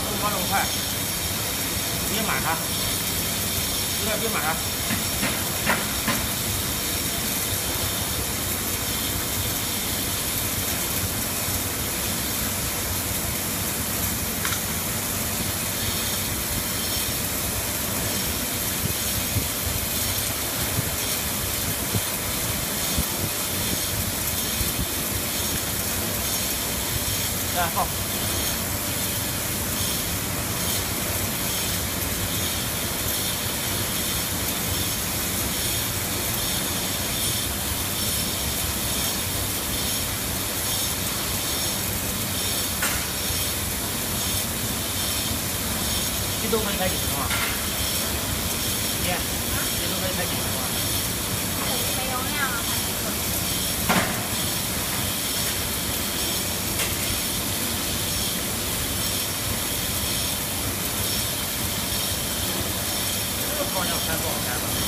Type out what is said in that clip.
不用跑那么快，别满它，有点别满它。来好。这都可以开几分钟啊？姐，这都可以开几分钟啊？没容量啊。这个方向开不好开吧？